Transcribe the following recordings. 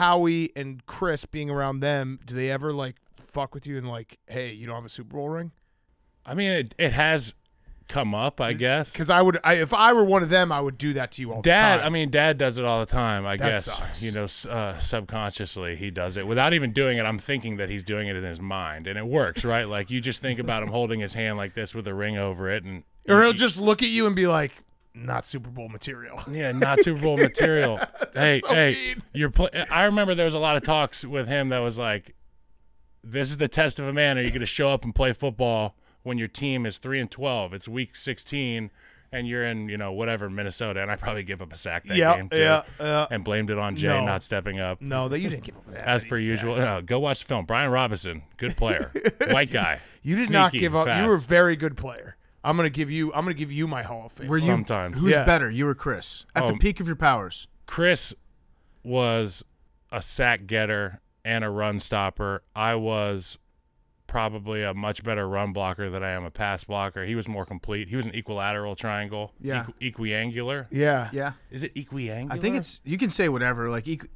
Howie and Chris being around them, do they ever like fuck with you and like, hey, you don't have a Super Bowl ring? I mean, it, it has come up, I guess. Because I would, I, if I were one of them, I would do that to you all Dad, the time. Dad, I mean, Dad does it all the time. I That guess sucks. you know, uh, subconsciously he does it without even doing it. I'm thinking that he's doing it in his mind, and it works, right? Like you just think about him holding his hand like this with a ring over it, and or he'll just look at you and be like, not Super Bowl material. Yeah, not Super Bowl material. hey, so hey, mean. you're. Pl- I remember there was a lot of talks with him that was like, "This is the test of a man. Are you going to show up and play football when your team is three and twelve? It's week sixteen, and you're in, you know, whatever Minnesota." And I probably give up a sack that Yeah, game too, yeah, yeah. and blamed it on Jay No. not stepping up. No, that you didn't give up that. As per usual. No, go watch the film. Brian Robison, good player, white guy. You did not give up. fast. You were a very good player. I'm gonna give you. I'm gonna give you my Hall of Fame. Were you Sometimes. Who's Yeah. better, you or Chris? At the Um, peak of your powers. Chris was a sack getter and a run stopper. I was probably a much better run blocker than I am a pass blocker. He was more complete. He was an equilateral triangle. Yeah. Equ- equiangular. Yeah. Yeah. Is it equiangular? I think it's you can say whatever. Like equ-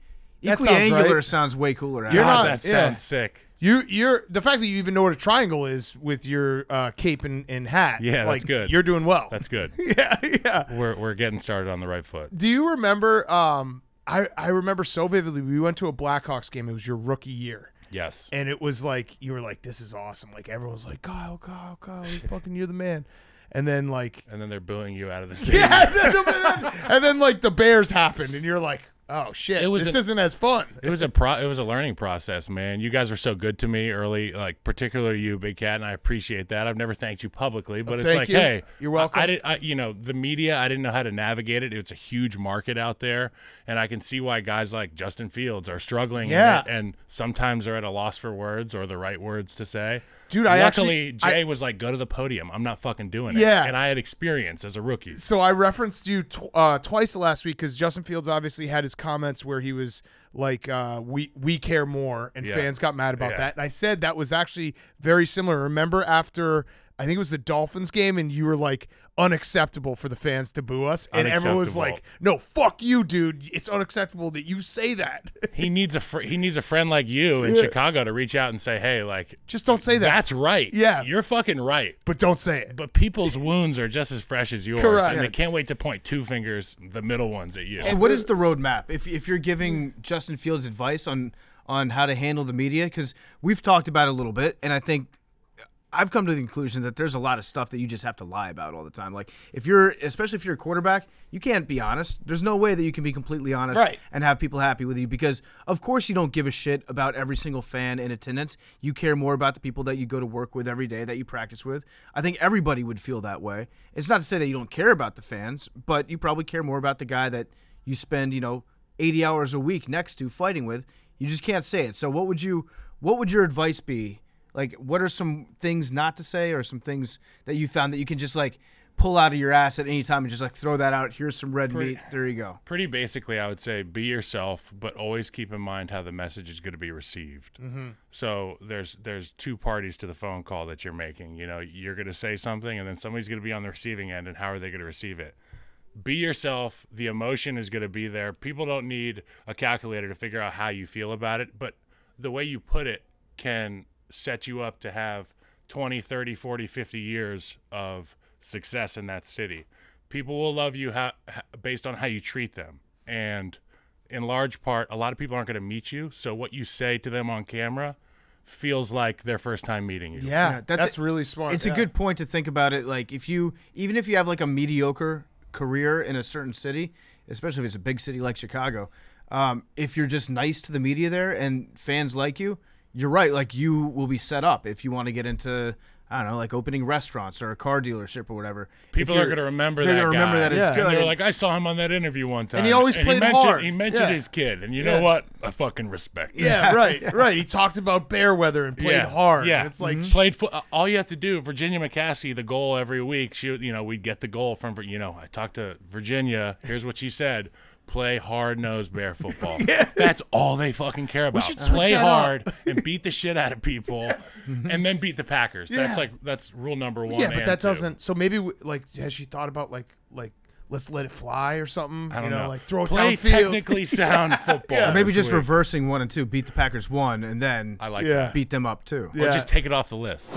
That sounds equiangular right. sounds way cooler. You're God, not- that yeah. sounds sick. You, you're the fact that you even know what a triangle is with your uh, cape and, and hat. Yeah, that's good. You're doing well. That's good. yeah, yeah. we're we're getting started on the right foot. Do you remember? Um, I I remember so vividly. We went to a Blackhawks game. It was your rookie year, Yes. and it was like you were like, "This is awesome!" Like everyone was like, "Kyle, Kyle, Kyle, fucking, you're the man." And then like, And then they're booing you out of the stadium. yeah, and then- and then, like the Bears happened, and you're like, "Oh shit, It was this an- isn't as fun." It was a pro. It was a learning process, man. You guys were so good to me early, like particularly you, Big Cat, and I appreciate that. I've never thanked you publicly, but it's like, you. hey, You're welcome. I, I did, I, you know, the media. I didn't know how to navigate it. It's a huge market out there, and I can see why guys like Justin Fields are struggling. Yeah. it, and sometimes are at a loss for words or the right words to say. Dude, I luckily actually- Jay I- was like, "Go to the podium. I'm not fucking doing it." Yeah. and I had experience as a rookie. So I referenced you tw- uh, twice last week because Justin Fields obviously had his comments where he was like, uh, "We we care more," and Yeah. fans got mad about Yeah. that. And I said that was actually very similar. Remember after I think it was the Dolphins game, and you were like unacceptable for the fans to boo us, and everyone was like, "No, fuck you, dude. It's unacceptable that you say that." He needs a fr- he needs a friend like you in Yeah. Chicago to reach out and say, "Hey, like, Just don't say that. That's right. Yeah. you're fucking right." but don't say it. But people's wounds are just as fresh as yours, Correct. and they can't wait to point two fingers, the middle ones, at you. So what is the roadmap? If if you're giving Justin Fields advice on on how to handle the media, because we've talked about it a little bit, and I think I've come to the conclusion that there's a lot of stuff that you just have to lie about all the time. Like if you're, especially if you're a quarterback, you can't be honest. There's no way that you can be completely honest Right. and have people happy with you because, of course, you don't give a shit about every single fan in attendance. You care more about the people that you go to work with every day, that you practice with. I think everybody would feel that way. It's not to say that you don't care about the fans, but you probably care more about the guy that you spend, you know, 80 hours a week next to fighting with. You just can't say it. So what would you what would your advice be? Like what are some things not to say or some things that you found that you can just like pull out of your ass at any time and just like throw that out. Here's some red meat. There you go. Pretty basically, I would say be yourself, but always keep in mind how the message is going to be received. Mm-hmm. So there's there's two parties to the phone call that you're making. You know, you're going to say something, and then somebody's going to be on the receiving end, and how are they going to receive it? Be yourself. The emotion is going to be there. People don't need a calculator to figure out how you feel about it, but the way you put it can set you up to have 20, 30, 40, 50 years of success in that city. People will love you ha- ha- based on how you treat them. And in large part, a lot of people aren't going to meet you. So what you say to them on camera feels like their first time meeting you. Yeah, Yeah, that's that's, a- really smart. It's yeah. a good point to think about it. Like if you, even if you have like a mediocre career in a certain city, especially if it's a big city like Chicago, um, if you're just nice to the media there and fans like you, you're right. Like you will be set up if you want to get into, I don't know, like opening restaurants or a car dealership or whatever. People are going to remember that. they're that gonna remember that it's Yeah. And good. they were And- like, I saw him on that interview one time. And he always played mentioned, hard. He mentioned Yeah. his kid. And you Yeah. know what? I fucking respect it. Yeah, right, right. He talked about bear weather and played yeah, hard. Yeah, it's like mhm. played. Fo- uh, all you have to do, Virginia McCaskey, the goal every week. She, you know, we'd get the goal from. You know, I talked to Virginia. Here's what she said: play hard nosed bear football. That's all they fucking care about. We should play that up. hard and beat the shit out of people, and then beat the Packers. Yeah. That's like that's rule number one. yeah, but and that two. doesn't. So maybe w- like has she thought about like like let's let it fly or something. I don't you know, know. like throw it Play downfield. technically sound football. Yeah. Or maybe this just week. reversing one and two, beat the Packers one, and then I like Yeah. that. beat them up too. Or Yeah. just take it off the list.